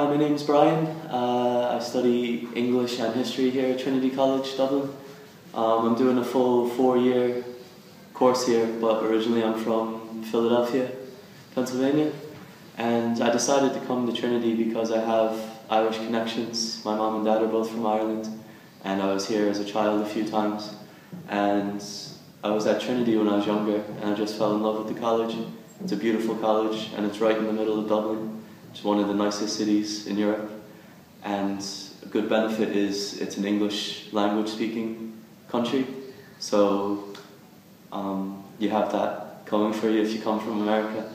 Hi, my name's Brian. Uh, I study English and History here at Trinity College, Dublin. Um, I'm doing a full four-year course here, but originally I'm from Philadelphia, Pennsylvania. And I decided to come to Trinity because I have Irish connections. My mom and dad are both from Ireland, and I was here as a child a few times. And I was at Trinity when I was younger, and I just fell in love with the college. It's a beautiful college, and it's right in the middle of Dublin. It's one of the nicest cities in Europe, and a good benefit is it's an English language speaking country, so um, you have that going for you if you come from America.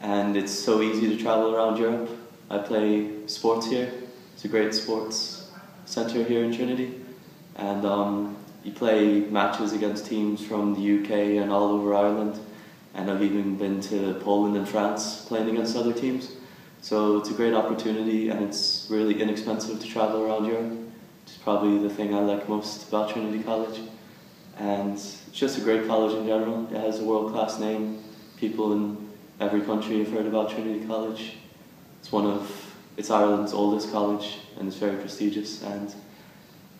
And it's so easy to travel around Europe. I play sports here. It's a great sports centre here in Trinity, and um, you play matches against teams from the UK and all over Ireland. And I've even been to Poland and France playing against other teams. So it's a great opportunity and it's really inexpensive to travel around Europe, which is probably the thing I like most about Trinity College. And it's just a great college in general. It has a world-class name. People in every country have heard about Trinity College. It's one of, it's Ireland's oldest college and it's very prestigious and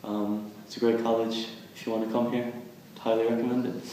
um, it's a great college. If you want to come here, I'd highly recommend it.